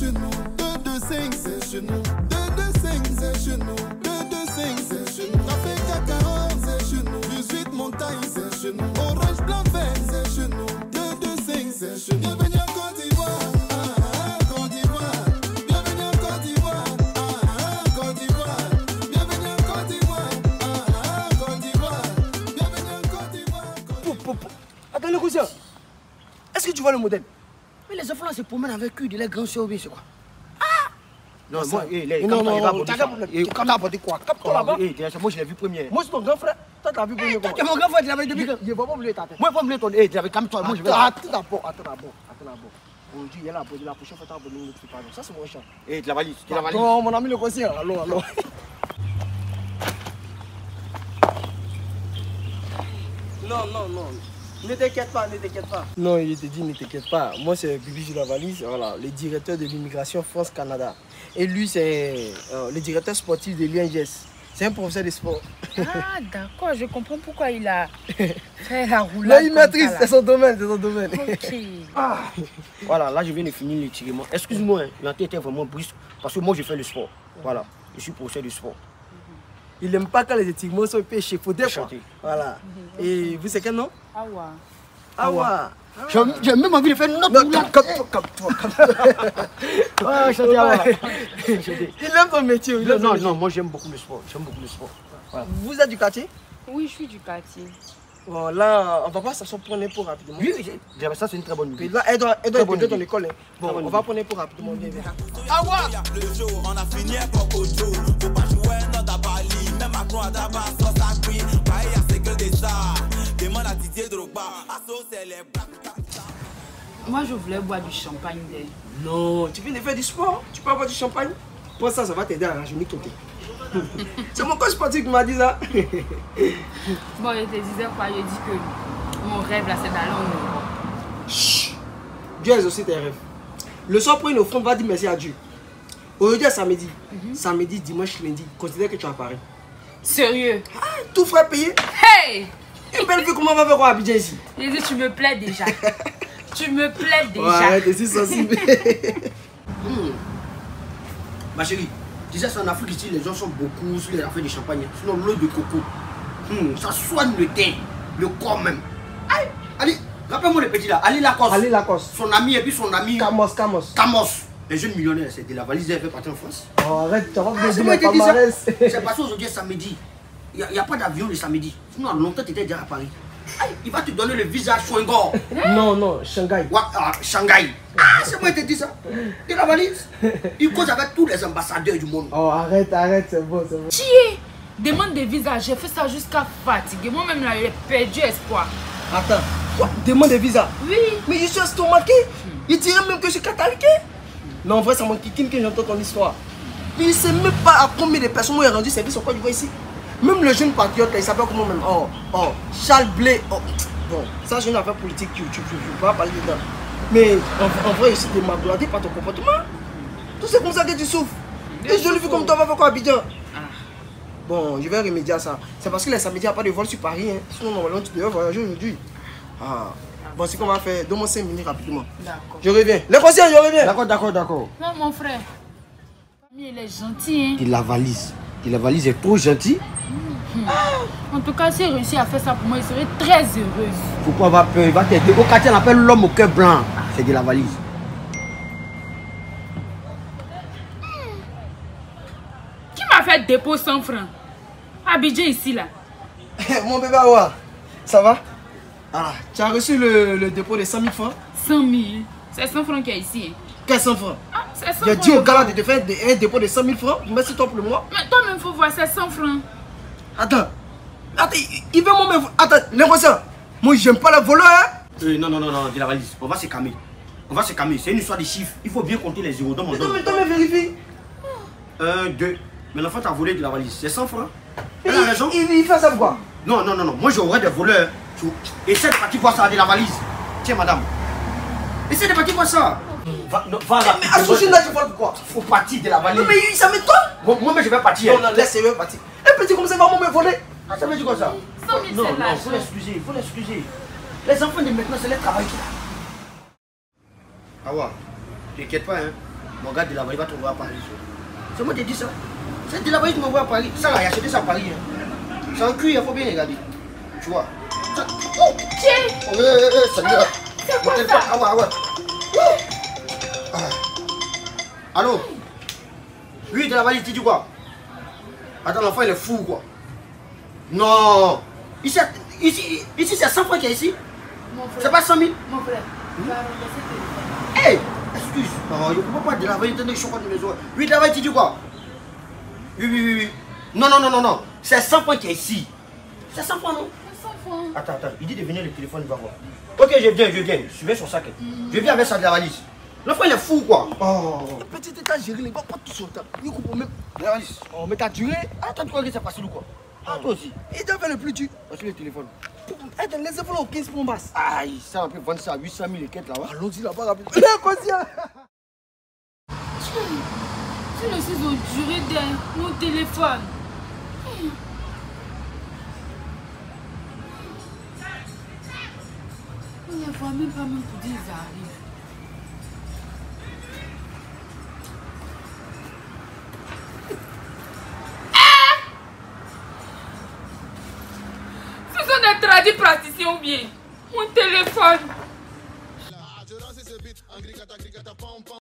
chez nous. 225, c'est chez nous. 225, c'est chez nous. 225, c'est nous. Café cacao, c'est chez nous. 18 montagnes, c'est chez nous. Orange blanc vert, c'est chez nous. 225, c'est chez nous. Bienvenue en Côte d'Ivoire. Le cousin. Est-ce que tu vois le modèle? Mais les enfants là se promènent avec eux de leurs grands soeurs, c'est quoi? Non, moi, eh, les, Non, non, il va qu'à- eh, quoi Capte-toi là-bas. eh, déjà, moi, je l'ai vu premier. Moi, c'est ton grand frère. Toi, t'as vu premier Toi, comment t'es mon grand frère, tu l'avais depuis quand? Je vais pas oublier ta tête. Moi, faut me l'étonner. Eh, tu l'avais calme-toi. Moi, je vais. Attends, d'abord, attends d'abord, attends d'abord. Aujourd'hui, il y a la la prochaine fois, t'as abonné une autre pardon. Ça, c'est mon chat. Eh, tu la valises. Tu la valises. Non, mon ami le conseiller. Allô, allô. Non, non, non. Ne t'inquiète pas, ne t'inquiète pas. Non, il te dit ne t'inquiète pas. Moi, c'est Bibi la valise, voilà, le directeur de l'immigration France-Canada. Et lui, c'est euh, le directeur sportif de l'INGS. C'est un professeur de sport. Ah, d'accord, je comprends pourquoi il a fait la Là, roulade. il comme ça, maîtrise, là. c'est son domaine, c'est son domaine. Ok. Voilà, là, je viens de finir l'étirement. Excuse-moi, hein, l'entrée était vraiment brusque. Parce que moi, je fais le sport. Voilà. Je suis professeur de sport. Il n'aime pas quand les étirements sont pêchés. Faut des fois. Chanter. Voilà. Et vous, c'est quel nom? Ah ouais. Awa. J'ai j'ai même envie de faire notre Non, boulot. comme toi, comme toi, comme toi. Ah, ah, voilà. Chanter. Il aime ton métier. il Non, non, moi, j'aime beaucoup le sport. J'aime beaucoup le sport. Vous êtes du quartier? Oui, je suis du quartier. Bon, là, on va pas s'asseoir prendre pot rapidement. Oui, ça, c'est une très bonne idée. là, elle doit, elle doit Très bonne intégrer ton idée. école. hein. Bon, on va prendre pot rapidement. Viens, viens. Le jour, on a fini un pocojo. Faut pas jouer Moi, je voulais boire du champagne. d'elle. Non, tu viens de faire du sport. Tu peux avoir du champagne. Pour ça, ça va t'aider à rajeunir ton thé. C'est mon coach sportif qui m'a dit ça. Bon, je te disais quoi Je dis que mon rêve, là, c'est d'aller en Europe. Chut. Dieu exauce tes rêves. Le soir, prends une offrande, va dire merci à Dieu. Aujourd'hui, est samedi. Samedi, dimanche, lundi, considère que tu es à Paris. Sérieux Tout frais payé. Hey Une belle fille, comment on va faire quoi à Abidjan ici? J'ai dit, tu me plais déjà. tu me plais déjà. Ouais, arrête, t'es si sensible. Ma chérie, tu sais, c'est en Afrique ici, les gens sont beaucoup sur les affaires de champagne. Sinon, l'eau de coco, hmm, ça soigne le teint, le corps même. Aïe, allez, rappelle-moi le petit là, Ali Lacoste. Allez, Lacoste. Son ami et puis son ami Camos, Camos. Camos. Les jeunes millionnaires, c'est de la valise, elle fait partir en France. Oh, arrête, tu vas Ah, moi le. C'est passé aujourd'hui samedi. Il n'y a, pas d'avion le samedi. Sinon, longtemps, tu étais déjà à Paris. Il va te donner le visa Chouengor. Non, non, Shanghai. Ah, Shanghai. Ah, c'est moi qui t'ai dit ça. De la valise. Il cause avec tous les ambassadeurs du monde. Oh, arrête, arrête, c'est bon, c'est bon. Chier Demande des visas, j'ai fait ça jusqu'à fatiguer. Moi-même, là, j'ai perdu espoir. Attends, quoi? Demande des visas. Oui. Mais je suis estomaqué. Il dirait même que je suis catholique. Non, en vrai, c'est mon kikine que j'entends ton histoire. Mais il ne sait même pas à combien de personnes ont rendu service au Côte d'Ivoire ici. Même le jeune patriote, là, il s'appelle comment même? Oh, oh, Charles Blé. Oh. Bon, ça, c'est une affaire politique, tu tu- tu- tu peux pas parler dedans. Mais en, en vrai, suis démagogué par ton comportement. Tout c'est comme ça que tu souffres. Et je le fais comme toi, va faire quoi Abidjan? Bon, je vais remédier à ça. C'est parce que les samedis, il n'y a pas de vol sur Paris. Hein. Sinon, normalement, tu devais voyager aujourd'hui. Ah. Bon, c'est qu'on va faire. Donne-moi 5 minutes rapidement. D'accord. Je reviens. Les conscients, je reviens. D'accord, d'accord, d'accord. Non, mon frère. Il est gentil, hein. Il la valise. Il la valise est trop gentil. En tout cas, s'il réussit à faire ça pour moi, il serait très heureuse. Faut pas avoir peur. Il va t'aider. Au quartier, on appelle l'homme au cœur blanc. C'est de la valise. Qui m'a fait dépôt 100 francs? Abidjan ici, là. Mon bébé Awa, ça va? Ah, tu as reçu le, le dépôt de 100 000 francs? 100 000. C'est 100 francs qu'il y a ici. hein. Quels 100 francs Ah, c'est 100 J'ai dit au gars de te faire un dépôt de 100 000 francs. Merci toi pour le mois. Mais toi-même, faut voir, c'est 100 francs. Attends. Attends, il- veut même. Attends, conscients. Moi, j'aime pas les voleurs, hein Euh, non, non, non, non, de la valise. On va se calmer. On va se calmer. C'est une histoire de chiffres. Il faut bien compter les zéros. Donne mon don. mais toi, mais vérifie. Un, deux. Mais l'enfant t'a volé de la valise. C'est 100 francs. Il, Elle a raison. il, il fait ça pourquoi Non, non, non, non. Moi, j'aurais des voleurs. Essaie de partir voir ça de la valise. Tiens, madame. Essaie de partir voir ça. Va, non, va là. Mais associé là, tu vois pourquoi Faut partir de la valise. Non, mais il- ça m'étonne. Moi, moi, je vais partir. Non, non, laisse sérieux partir. Un petit comme ça va me voler. Ah, ça veut dire quoi ça 100 000, Non, c'est non, faut l'excuser, il faut l'excuser. Les enfants de maintenant, c'est leur travail. Awa, t'inquiète pas, hein. Mon gars de là-bas, il va t'envoyer à Paris. C'est moi qui te dis ça. C'est de là-bas, il m'envoie à Paris. Ça là, il a acheté ça à Paris. hein. C'est il faut bien regarder. Tu vois. Ça- Oh, Tiens, oh, eh, eh, eh, salut là. c'est Mon quoi ça ah ouais, ah ouais. Ah. Allô Lui, de là-bas, il te dit quoi? Attends, l'enfant, il est fou, quoi. Non Ici, ici, ici c'est 100 francs qu'il y a ici. Mon C'est pas 100 000 mon frère, tu rembourser tes Hé Excuse. Non, je ne comprends pas de il te dit chocolat de maison. Lui, de il te dit quoi? Oui, oui, oui, oui. Non, non, non, non, non. C'est 100 francs qu'il y a ici. C'est 100 francs, non? 100 francs. Attends, attends. Il dit de venir le téléphone, il va voir. Ok, je viens, je viens. Je vais sur sac. Je viens avec ça de la valise. L'enfant, il est fou, quoi. Oh. Petit état géré, il va pas tout sur ta. Il comprend même. Oh, mais t'as duré. Attends, tu crois que c'est facile ou quoi? Ah, toi aussi. Il doit faire le plus dur. Voici le téléphone. Attends, laissez-vous au 15 pour basse. Aïe, ça, on peut vendre ça à 800 000 et quelques là-bas. Allons-y là-bas. Il est conscient. Tu le sais au durée de mon téléphone. On ne voit même pas même pour dire ils arrivent. Ce sont des tradis praticiens ou bien mon téléphone.